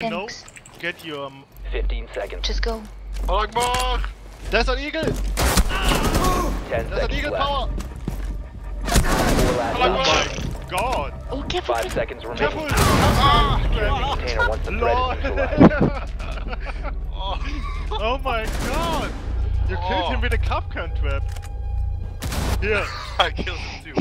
Thanks. No, get your. Um, 15 seconds. Just go. Akbar! there's an eagle! Ah. 10 There's an eagle left. power! Oh my god! Oh, careful. Five seconds remaining. Careful! Ah! Container once the threat is. Oh. oh my god! You killed Oh. him with a Kapkan trap! Yeah, I killed him too.